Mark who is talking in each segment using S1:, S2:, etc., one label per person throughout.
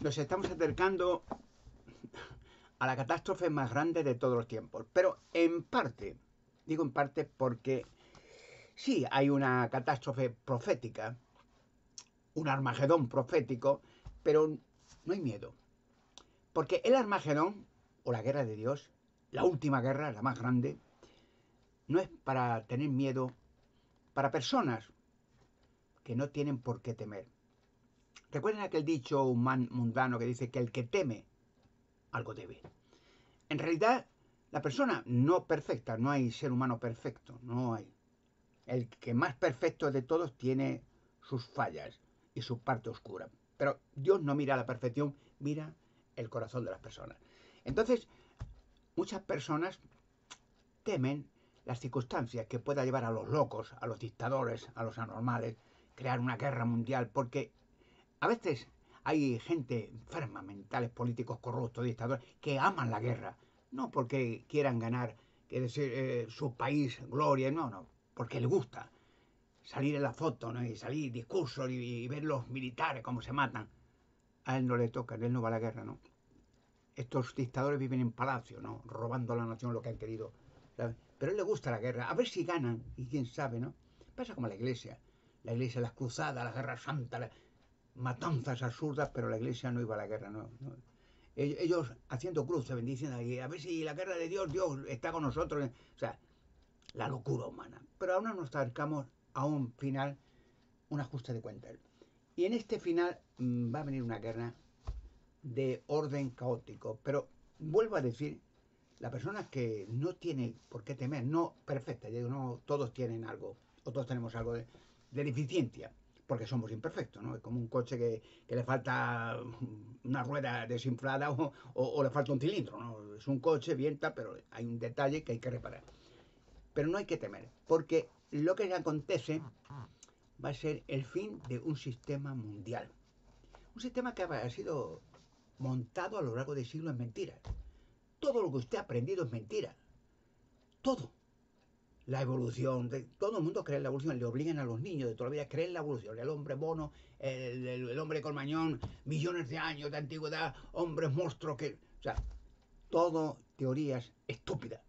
S1: nos estamos acercando a la catástrofe más grande de todos los tiempos. Pero en parte, digo en parte porque sí hay una catástrofe profética, un Armagedón profético, pero no hay miedo. Porque el Armagedón, o la guerra de Dios, la última guerra, la más grande, no es para tener miedo para personas que no tienen por qué temer. Recuerden aquel dicho mundano que dice que el que teme, algo debe. En realidad, la persona no perfecta, no hay ser humano perfecto, no hay. El que más perfecto de todos tiene sus fallas y su parte oscura. Pero Dios no mira la perfección, mira el corazón de las personas. Entonces, muchas personas temen las circunstancias que pueda llevar a los locos, a los dictadores, a los anormales, crear una guerra mundial, porque a veces hay gente enferma, mentales, políticos corruptos, dictadores, que aman la guerra. No porque quieran ganar, que decir, eh, su país, gloria, no, no, porque le gusta salir en la foto, ¿no? Y salir discursos y, ver los militares cómo se matan. A él no le toca, él no va a la guerra, ¿no? Estos dictadores viven en palacio, ¿no? Robando a la nación lo que han querido. Pero a él le gusta la guerra, a ver si ganan, y quién sabe, ¿no? Pasa como la iglesia. La iglesia, las cruzadas, la guerra santa, la matanzas absurdas, pero la iglesia no iba a la guerra, no. Ellos haciendo cruces, bendiciendo a ver si la guerra de Dios, Dios está con nosotros. O sea, la locura humana. Pero ahora nos acercamos a un final, un ajuste de cuentas. Y en este final mm, va a venir una guerra de orden caótico. Pero vuelvo a decir, la persona que no tiene por qué temer, no perfecta, no todos tienen algo, o todos tenemos algo de deficiencia porque somos imperfectos, ¿no? Es como un coche que, le falta una rueda desinflada o, le falta un cilindro, ¿no? Es un coche, vienta, pero hay un detalle que hay que reparar. Pero no hay que temer, porque lo que acontece va a ser el fin de un sistema mundial. Un sistema que ha sido montado a lo largo de siglos en mentiras. Todo lo que usted ha aprendido es mentira. Todo la evolución, de, todo el mundo cree en la evolución, le obligan a los niños de toda la vida a creer en la evolución, el hombre mono, el, el, hombre colmañón, millones de años de antigüedad, hombres monstruos que... O sea, todo teorías estúpidas.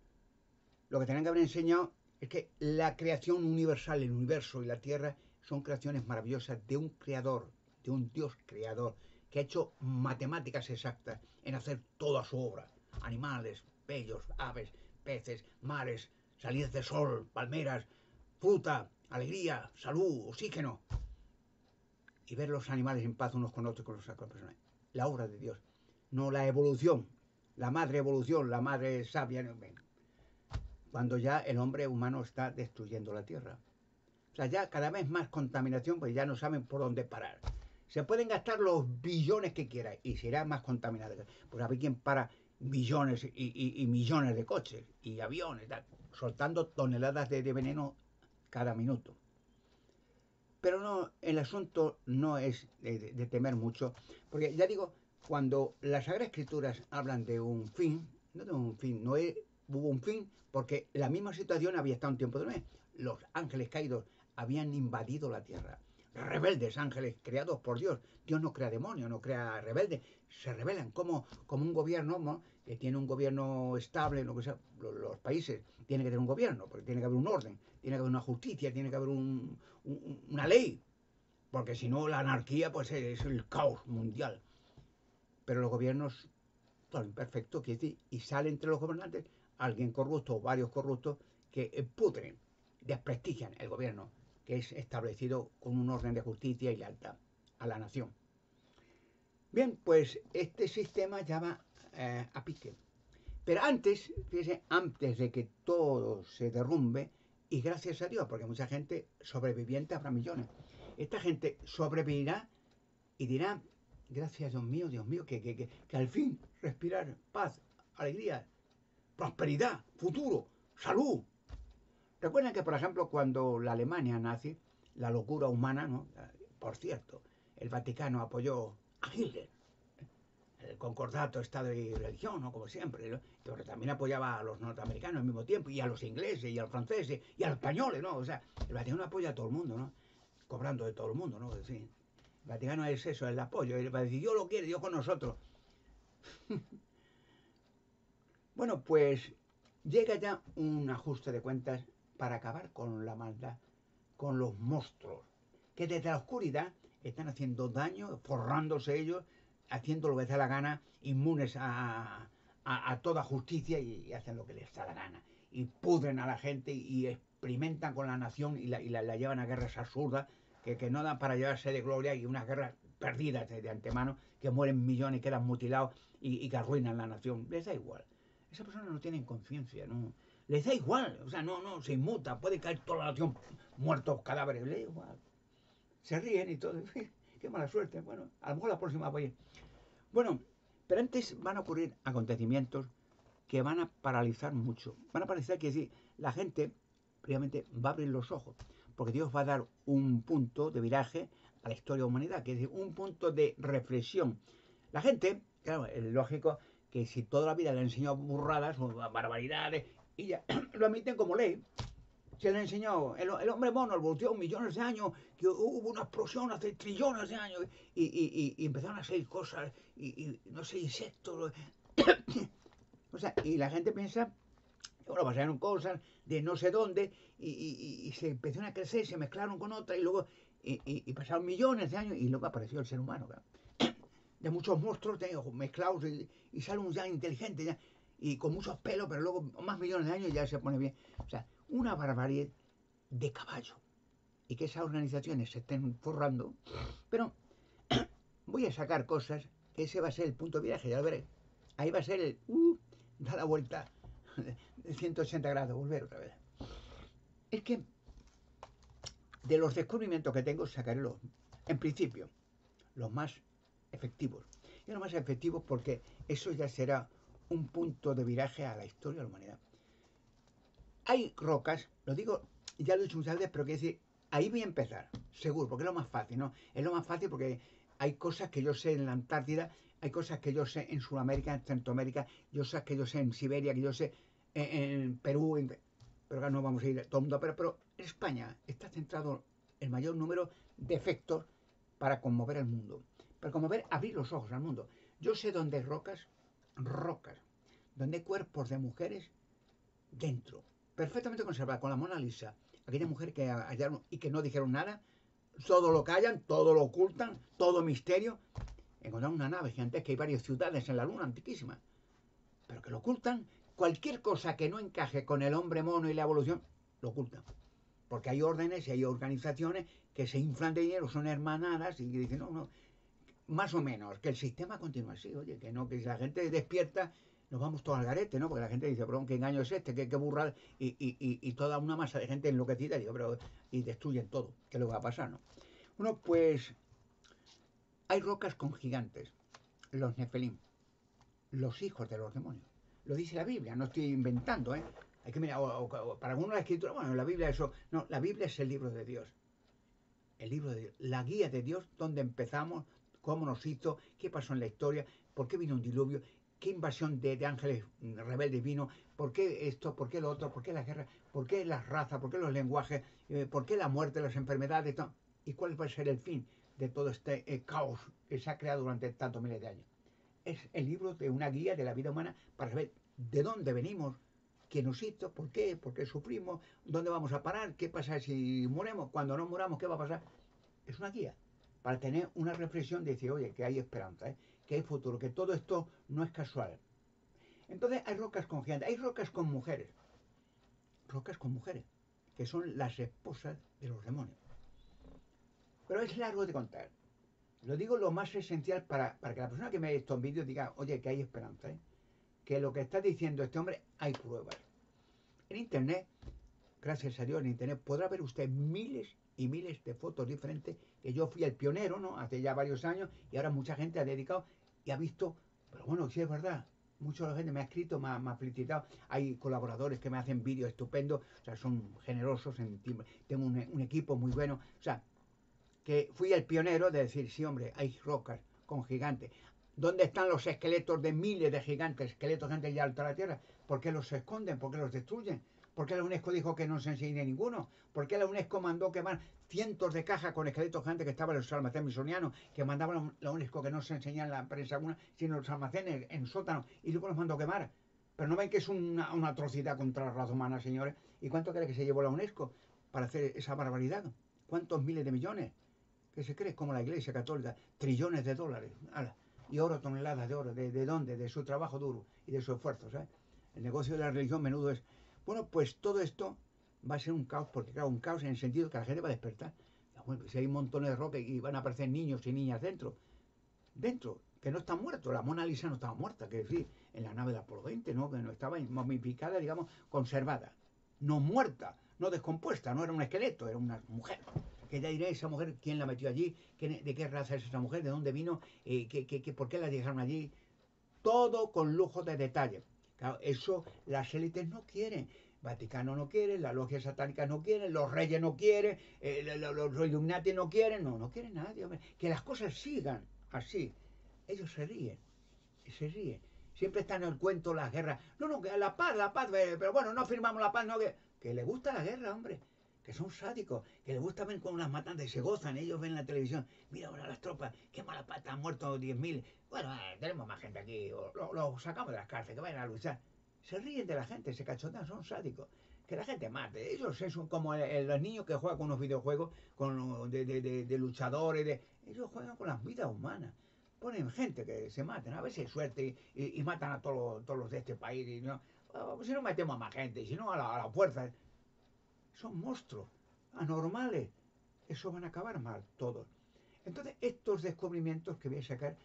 S1: Lo que tienen que haber enseñado es que la creación universal, el universo y la Tierra son creaciones maravillosas de un creador, de un Dios creador, que ha hecho matemáticas exactas en hacer toda su obra. Animales, bellos, aves, peces, mares, salidas de sol, palmeras, fruta, alegría, salud, oxígeno. Y ver los animales en paz unos con otros con los personas. La obra de Dios, no la evolución, la madre evolución, la madre sabia. Cuando ya el hombre humano está destruyendo la tierra. O sea, ya cada vez más contaminación, pues ya no saben por dónde parar. Se pueden gastar los billones que quieran y será más contaminado. Pues a ver quién para billones y, millones de coches y aviones, soltando toneladas de, veneno cada minuto. Pero no, el asunto no es de, temer mucho, porque ya digo, cuando las Sagradas Escrituras hablan de un fin, no de un fin, no hubo un fin, porque la misma situación había estado un tiempo de mes. Los ángeles caídos habían invadido la tierra rebeldes ángeles creados por Dios. Dios no crea demonios, no crea rebeldes. Se rebelan como, como un gobierno que tiene un gobierno estable, lo que sea, los, países tienen que tener un gobierno, porque tiene que haber un orden, tiene que haber una justicia, tiene que haber una ley. Porque si no, la anarquía pues es el caos mundial. Pero los gobiernos son imperfectos, y sale entre los gobernantes alguien corrupto o varios corruptos que pudren, desprestigian el gobierno que es establecido con un orden de justicia y lealtad a la nación. Bien, pues este sistema ya va eh, a pique. Pero antes, fíjese, antes de que todo se derrumbe, y gracias a Dios, porque mucha gente sobreviviente habrá millones, esta gente sobrevivirá y dirá, gracias Dios mío, Dios mío, que, que, que al fin respirar paz, alegría, prosperidad, futuro, salud, Recuerden que, por ejemplo, cuando la Alemania nace, la locura humana, ¿no? Por cierto, el Vaticano apoyó a Hitler, el concordato Estado y religión, ¿no? Como siempre, ¿no? pero también apoyaba a los norteamericanos al mismo tiempo, y a los ingleses, y a los franceses, y a los españoles, ¿no? O sea, el Vaticano apoya a todo el mundo, ¿no? Cobrando de todo el mundo, ¿no? Vaticano es eso, el apoyo. Él va a decir, Dios lo quiere, Dios con nosotros. bueno, pues llega ya un ajuste de cuentas para acabar con la maldad, con los monstruos, que desde la oscuridad están haciendo daño, forrándose ellos, haciendo lo que les da la gana, inmunes a, toda justicia y, hacen lo que les da la gana. Y pudren a la gente y, experimentan con la nación y la, llevan a guerras absurdas que, no dan para llevarse de gloria y unas guerras perdidas de, antemano, que mueren millones, y quedan mutilados y, que arruinan la nación. Les da igual. Esa persona no tiene conciencia, ¿no? Les da igual, o sea, no, no, se inmuta, puede caer toda la nación muertos, cadáveres, les da igual. Se ríen y todo. Qué mala suerte. Bueno, a lo mejor la próxima voy. Bueno, pero antes van a ocurrir acontecimientos que van a paralizar mucho. Van a paralizar que decir, la gente, previamente, va a abrir los ojos porque Dios va a dar un punto de viraje a la historia de la humanidad, que es un punto de reflexión. La gente, claro, es lógico que si toda la vida le han enseñado burradas o barbaridades, y ya lo admiten como ley, se le ha enseñado, el, hombre mono evolucionó millones de años, que hubo una explosión hace trillones de años, y, empezaron a salir cosas, y, no sé, insectos. o sea, y la gente piensa bueno, pasaron cosas de no sé dónde y, se empezaron a crecer, se mezclaron con otras y luego y, pasaron millones de años y luego apareció el ser humano, de muchos monstruos mezclados y, sale un ya inteligente ya, y con muchos pelos, pero luego más millones de años ya se pone bien. O sea, una barbaridad de caballo. Y que esas organizaciones se estén forrando. Pero voy a sacar cosas que ese va a ser el punto de viaje, ya lo veré. Ahí va a ser el... Uh, da la vuelta de 180 grados, volver otra vez. Es que de los descubrimientos que tengo sacaré los, en principio, los más efectivos. Y los más efectivos porque eso ya será un punto de viraje a la historia de la humanidad. Hay rocas, lo digo, ya lo he dicho muchas veces, pero quiero decir, ahí voy a empezar, seguro, porque es lo más fácil, ¿no? Es lo más fácil porque hay cosas que yo sé en la Antártida, hay cosas que yo sé en Sudamérica, en Centroamérica, yo sé que yo sé en Siberia, que yo sé en, Perú, pero acá no vamos a ir todo el mundo, pero, pero en España está centrado el mayor número de efectos para conmover al mundo, para conmover, abrir los ojos al mundo. Yo sé dónde hay rocas, rocas, donde hay cuerpos de mujeres dentro, perfectamente conservadas, con la Mona Lisa, aquella mujer que hallaron y que no dijeron nada, todo lo callan, todo lo ocultan, todo misterio. Encontraron una nave gigantesca, hay varias ciudades en la luna antiquísima, pero que lo ocultan cualquier cosa que no encaje con el hombre mono y la evolución, lo ocultan. Porque hay órdenes y hay organizaciones que se inflan de dinero, son hermanadas y dicen, no, no, más o menos, que el sistema continúa así, oye, que no, que la gente despierta, nos vamos todos al garete, ¿no? Porque la gente dice, pero qué engaño es este, qué, qué burrada, y, y, toda una masa de gente enloquecida, y, pero, y destruyen todo, ¿qué le va a pasar, no? Bueno, pues hay rocas con gigantes, los nefelim, los hijos de los demonios. Lo dice la Biblia, no estoy inventando, ¿eh? Hay que mirar, para algunos la escritura, bueno, la Biblia eso, no, la Biblia es el libro de Dios. El libro de Dios, la guía de Dios, dónde empezamos, cómo nos hizo, qué pasó en la historia, por qué vino un diluvio, qué invasión de, ángeles rebeldes vino, por qué esto, por qué lo otro, por qué la guerra, por qué las razas, por qué los lenguajes, eh, por qué la muerte, las enfermedades, y cuál va a ser el fin de todo este eh, caos que se ha creado durante tantos miles de años es el libro de una guía de la vida humana para saber de dónde venimos, quién nos hizo, por qué, por qué sufrimos, dónde vamos a parar, qué pasa si moremos, cuando no moramos, qué va a pasar. Es una guía para tener una reflexión de decir, oye, que hay esperanza, ¿eh? Que hay futuro, que todo esto no es casual. Entonces hay rocas con gigantes, hay rocas con mujeres, rocas con mujeres, que son las esposas de los demonios. Pero es largo de contar. Lo digo lo más esencial para, que la persona que me estos vídeos diga, oye, que hay esperanza, ¿eh? que lo que está diciendo este hombre hay pruebas. En Internet, gracias a Dios, en Internet podrá ver usted miles y miles de fotos diferentes, que yo fui el pionero, ¿no? Hace ya varios años, y ahora mucha gente ha dedicado y ha visto, pero bueno, sí es verdad, mucha gente me ha escrito, me ha, felicitado. Hay colaboradores que me hacen vídeos estupendos, o sea, son generosos. En, tengo un, un, equipo muy bueno. O sea, que fui el pionero de decir, sí, hombre, hay rocas con gigantes. ¿Dónde están los esqueletos de miles de gigantes, esqueletos gigantes ya alta la Tierra? ¿Por qué los esconden? ¿Por qué los destruyen? ¿Por qué la UNESCO dijo que no se enseñe ninguno? ¿Por qué la UNESCO mandó quemar cientos de cajas con esqueletos gente que estaban en los almacenes misonianos, que mandaban la UNESCO que no se enseñan en la prensa alguna, sino los almacenes en sótano, y luego los mandó quemar? Pero no ven que es una, atrocidad contra la raza humana, señores. ¿Y cuánto cree que se llevó la UNESCO para hacer esa barbaridad? ¿Cuántos miles de millones? ¿Qué se cree? Como la Iglesia Católica, trillones de dólares. Y oro, toneladas de oro. ¿De, ¿De, dónde? De su trabajo duro y de su esfuerzo. ¿sabes? El negocio de la religión menudo es... Bueno, pues todo esto va a ser un caos, porque claro, un caos en el sentido que la gente va a despertar. Bueno, si hay un montón de roca y van a aparecer niños y niñas dentro, dentro, que no están muertos, la Mona Lisa no estaba muerta, que decir, en la nave de Apolo 20, ¿no? que no estaba momificada, digamos, conservada, no muerta, no descompuesta, no era un esqueleto, era una mujer. Que ya diré esa mujer, quién la metió allí, de qué raza es esa mujer, de dónde vino, eh, por qué la dejaron allí. Todo con lujo de detalle. Eso las élites no quieren. Vaticano no quiere, la logia satánica no quiere, los reyes no quieren, eh, los, los Illuminati no quieren, no, no quiere nadie. Hombre. Que las cosas sigan así. Ellos se ríen, se ríen. Siempre están en el cuento las guerras. No, no, la paz, la paz, pero bueno, no firmamos la paz, no, que, que le gusta la guerra, hombre. Que son sádicos, que les gusta ver con unas matanzas y se gozan. Ellos ven la televisión, mira ahora las tropas, qué mala pata, han muerto 10.000. Bueno, eh, tenemos más gente aquí, lo, lo sacamos de las cárceles, que vayan a luchar se ríen de la gente, se cachotan, son sádicos. Que la gente mate. Ellos son como el, los niños que juegan con unos videojuegos con, de, de, luchadores. Ellos juegan con las vidas humanas. Ponen gente que se maten, a veces suerte y, y, matan a todos, todos los de este país. Y no, si no metemos a más gente, si no a la, a la fuerza. Son monstruos, anormales. Eso van a acabar mal todos. Entonces, estos descubrimientos que voy a sacar,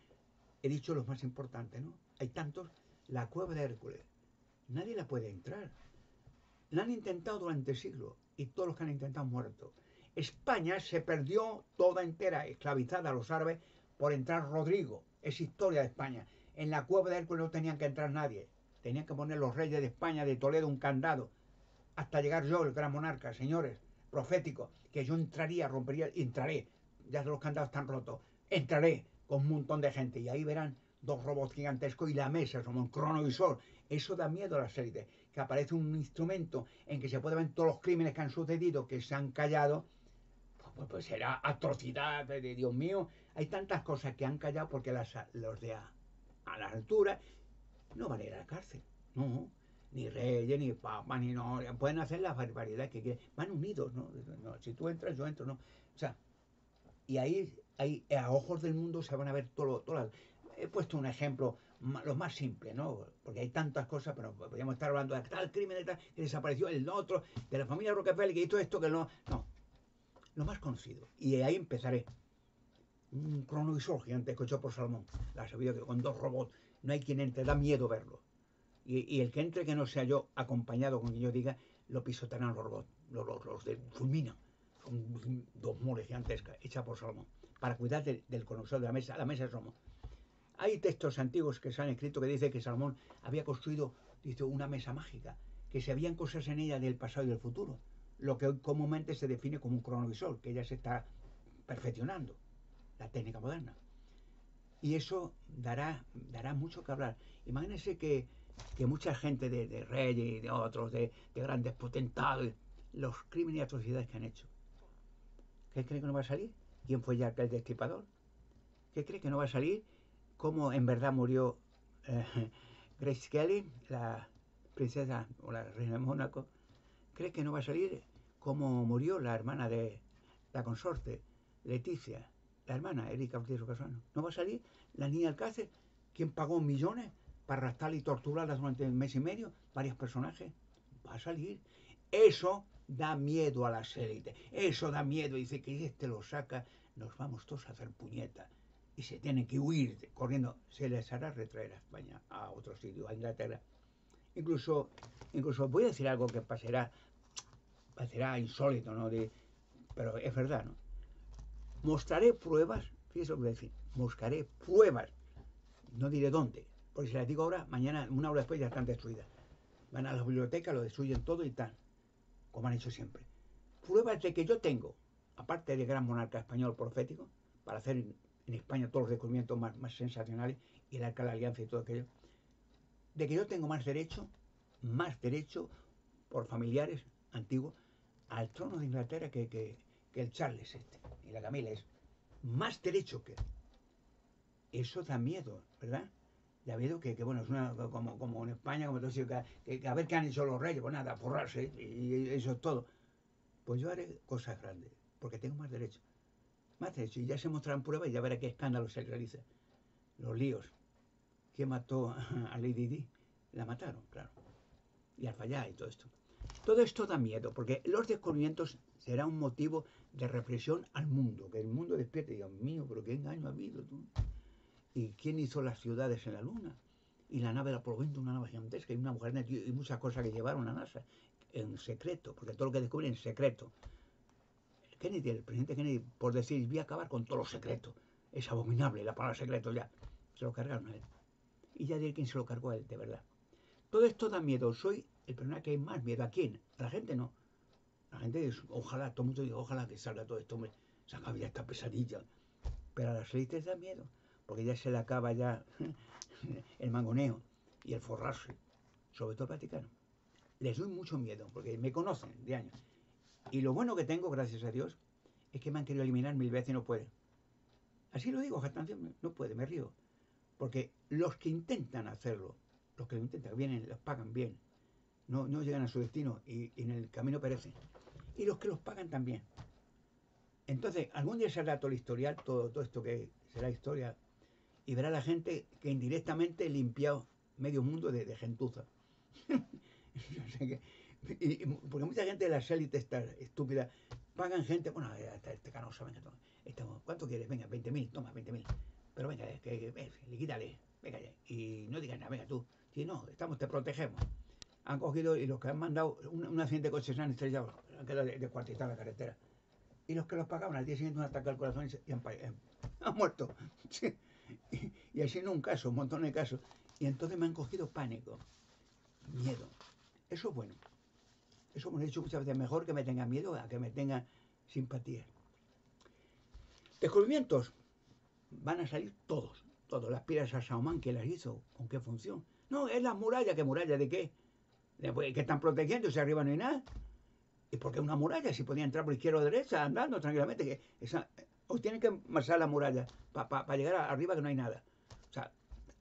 S1: he dicho los más importantes, ¿no? Hay tantos. La cueva de Hércules, nadie la puede entrar. La han intentado durante siglos y todos los que han intentado han muerto. España se perdió toda entera, esclavizada a los árabes, por entrar Rodrigo. Es historia de España. En la cueva de Hércules no tenían que entrar nadie. Tenían que poner los reyes de España, de Toledo, un candado. Hasta llegar yo, el gran monarca, señores, profético, que yo entraría, rompería, entraré. Ya los candados están rotos. Entraré con un montón de gente y ahí verán dos robots gigantescos y la mesa, como un cronovisor. Eso da miedo a las élites, que aparece un instrumento en que se puede ver todos los crímenes que han sucedido, que se han callado, pues, pues será atrocidad de, Dios mío. Hay tantas cosas que han callado porque las, los de a, a la altura no van a ir a la cárcel, no. Ni reyes, ni papas, ni no. Pueden hacer las barbaridades que quieren. Van unidos, ¿no? si tú entras, yo entro, ¿no? O sea, y ahí, ahí a ojos del mundo se van a ver todo, todo he puesto un ejemplo, lo más simple, ¿no? Porque hay tantas cosas, pero podríamos estar hablando de tal crimen, de tal, que desapareció el otro, de la familia Rockefeller, que hizo esto, que no. No. Lo más conocido. Y ahí empezaré. Un cronovisor gigantesco hecho por Salomón. La sabido que con dos robots no hay quien entre, da miedo verlo. Y, el que entre que no sea yo, acompañado con quien yo diga, lo pisotearán los robots, los, los, de fulmina. Son dos mules gigantescas, hechas por Salomón. Para cuidar del, conocedor de la mesa. La mesa somos hay textos antiguos que se han escrito que dice que Salomón había construido dice, una mesa mágica, que se habían cosas en ella del pasado y del futuro, lo que comúnmente se define como un cronovisor, que ya se está perfeccionando, la técnica moderna. Y eso dará, dará mucho que hablar. Imagínense que, que mucha gente de, de, reyes y de otros, de, de grandes potentados, los crímenes y atrocidades que han hecho. ¿Qué cree que no va a salir? ¿Quién fue ya el destripador? ¿Qué cree que no va a salir? cómo en verdad murió eh, Grace Kelly, la princesa o la reina de Mónaco. ¿Cree que no va a salir cómo murió la hermana de la consorte, Leticia, la hermana Erika Ortiz Casano? ¿No va a salir la niña Alcácer, quien pagó millones para arrastrarla y torturarla durante un mes y medio? Varios personajes. Va a salir. Eso da miedo a las élites. Eso da miedo. Dice que este lo saca, nos vamos todos a hacer puñetas y se tienen que huir corriendo, se les hará retraer a España, a otro sitio, a Inglaterra. Incluso, incluso voy a decir algo que pasará, parecerá insólito, ¿no? Pero es verdad, ¿no? Mostraré pruebas, fíjese lo que voy a decir, mostraré pruebas, no diré dónde, porque si las digo ahora, mañana, una hora después ya están destruidas. Van a la biblioteca, lo destruyen todo y tal, como han hecho siempre. Pruebas de que yo tengo, aparte de gran monarca español profético, para hacer en España todos los descubrimientos más, más sensacionales y el Arca de la Alianza y todo aquello, de que yo tengo más derecho, más derecho por familiares antiguos al trono de Inglaterra que, que el Charles este. Y la Camila es más derecho que él. Eso da miedo, ¿verdad? Da miedo que, que bueno, es una, como, como en España, como todo eso, que, que, a ver qué han hecho los reyes, pues nada, forrarse, y eso es todo. Pues yo haré cosas grandes, porque tengo más derecho. Más derecho, y ya se mostrarán pruebas y ya verá qué escándalo se realiza. Los líos. ¿Quién mató a Lady Di? La mataron, claro. Y al fallar y todo esto. Todo esto da miedo, porque los descubrimientos será un motivo de represión al mundo, que el mundo despierte, Dios mío, pero qué engaño ha habido. ¿Y quién hizo las ciudades en la Luna? Y la nave de Apolo 20, una nave gigantesca, y una mujer y muchas cosas que llevaron a NASA en secreto, porque todo lo que descubren en secreto. Kennedy, el presidente Kennedy, por decir, voy a acabar con todos los secretos. Es abominable la palabra secreto ya. Se lo cargaron a él. Y ya diré quién se lo cargó a él, de verdad. Todo esto da miedo. Soy el personaje que hay más miedo. ¿A quién? A la gente no. La gente es, ojalá, todo el mundo dice, ojalá que salga todo esto, hombre. Se acabe ya esta pesadilla. Pero a las élites da miedo porque ya se le acaba ya el mangoneo y el forrarse, sobre todo el Vaticano. Les doy mucho miedo, porque me conocen de años. Y lo bueno que tengo, gracias a Dios, es que me han querido eliminar mil veces y no puede. Así lo digo, no puede, me río. Porque los que intentan hacerlo, los que lo intentan, vienen, los pagan bien, no, no llegan a su destino y, y en el camino perecen. Y los que los pagan también. Entonces, algún día se hará todo el historial, todo, todo esto que será historia y verá la gente que indirectamente limpiado medio mundo de, de gentuza. y, porque mucha gente de las élites está estúpida pagan gente, bueno, este canoso, venga, toma, ¿cuánto quieres? Venga, 20.000, toma, 20.000. Pero venga, que, que, que, liquídale, venga, y no digas nada, venga tú. Si no, estamos, te protegemos. Han cogido y los que han mandado un, accidente de coche se han estrellado, han quedado de, de cuartita la carretera. Y los que los pagaban al día siguiente un ataque al corazón y, han, han, muerto. Y, y así en un caso, un montón de casos. Y entonces me han cogido pánico, miedo. Eso es bueno. Eso, como he dicho muchas veces, mejor que me tenga miedo a que me tenga simpatía. Descubrimientos. Van a salir todos. Todos. Las piedras a Saumán que las hizo. ¿Con qué función? No, es la muralla. ¿Qué muralla? ¿De qué? ¿De qué están protegiendo? Si arriba no hay nada. ¿Y por qué una muralla? Si podía entrar por izquierda o derecha andando tranquilamente. Que esa, o tienen que marchar la muralla para pa, llegar arriba que no hay nada. O sea,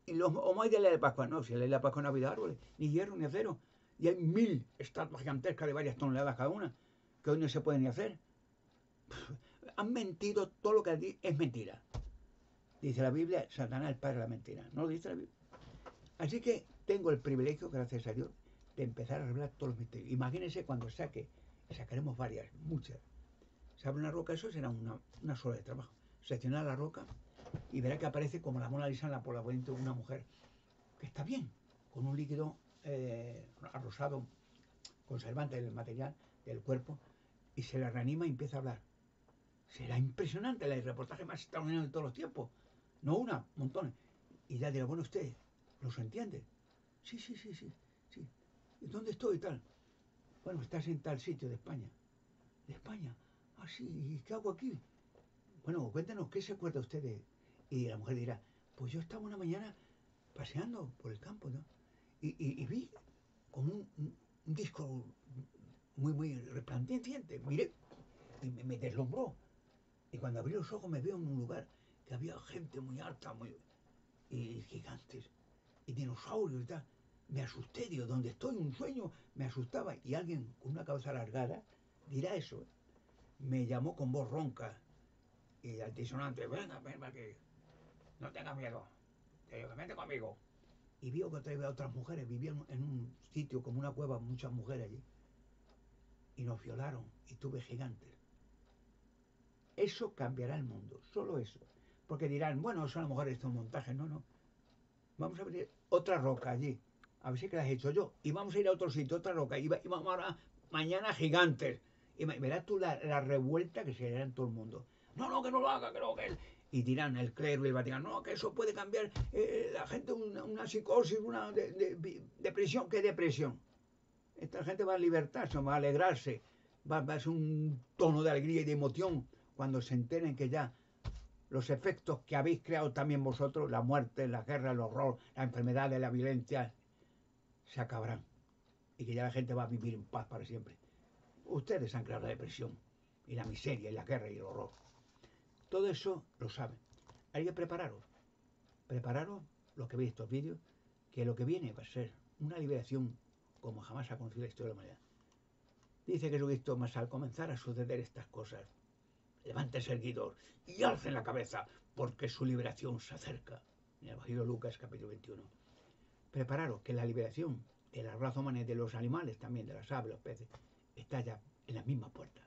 S1: y los, hay de la de Pascua, no, si la de la Pascua no ha habido árboles, ni hierro, ni acero. Y hay mil estatuas gigantescas de varias toneladas cada una, que hoy no se pueden ni hacer. Han mentido, todo lo que es mentira. Dice la Biblia, Satanás el padre de la mentira. No lo dice la Biblia. Así que tengo el privilegio, gracias a Dios, de empezar a revelar todos los misterios. Imagínense cuando saque, sacaremos varias, muchas, se abre una roca, eso será una, una sola de trabajo. Secciona la roca y verá que aparece como la Mona Lisa en la pola de una mujer, que está bien, con un líquido eh, arrosado, conservante del material del cuerpo, y se la reanima y empieza a hablar. Será impresionante el reportaje más extraordinario de todos los tiempos. No una, montones. Y ya dirá, bueno, usted, ¿los entiende? Sí, sí, sí, sí, sí. ¿Y dónde estoy y tal? Bueno, estás en tal sitio de España. ¿De España? Ah, sí, ¿y qué hago aquí? Bueno, cuéntanos, ¿qué se acuerda usted de...? Y la mujer dirá, pues yo estaba una mañana paseando por el campo, ¿no? Y, y, vi como un, disco muy, muy resplandeciente. Miré y me, me, deslumbró. Y cuando abrí los ojos me veo en un lugar que había gente muy alta, muy... y gigantes, y dinosaurios y tal. Me asusté, digo, ¿dónde estoy? Un sueño, me asustaba. Y alguien con una cabeza alargada dirá eso. me llamó con voz ronca y altisonante, venga, venga que no tengas miedo, te digo, vente conmigo. Y vio que traía otras mujeres, vivían en un sitio como una cueva, muchas mujeres allí. Y nos violaron y tuve gigantes. Eso cambiará el mundo, solo eso. Porque dirán, bueno, son las mujeres estos montajes. No, no. Vamos a abrir otra roca allí. A ver si que las he hecho yo. Y vamos a ir a otro sitio, otra roca. Y, vamos ahora, mañana gigantes. Y verás tú la, revuelta que se hará en todo el mundo. No, no, que no lo haga, que no, que él. Y dirán el clero y el Vaticano, no, que eso puede cambiar eh, la gente, una, una, psicosis, una de, de, depresión. ¿Qué depresión? Esta gente va a libertarse, va a alegrarse, va, va a ser un tono de alegría y de emoción cuando se enteren que ya los efectos que habéis creado también vosotros, la muerte, la guerra, el horror, la enfermedad, la violencia, se acabarán. y que ya la gente va a vivir en paz para siempre. Ustedes han creado la depresión y la miseria y la guerra y el horror. Todo eso lo saben. Hay que prepararos. Prepararos lo que veis estos vídeos, que lo que viene va a ser una liberación como jamás ha conocido la historia de la humanidad. Dice Jesucristo, más al comenzar a suceder estas cosas, levántese erguidor y alcen la cabeza, porque su liberación se acerca. En el Evangelio Lucas, capítulo 21. Prepararos que la liberación de la raza humana de los animales también, de las aves, los peces, está ya en la misma puerta.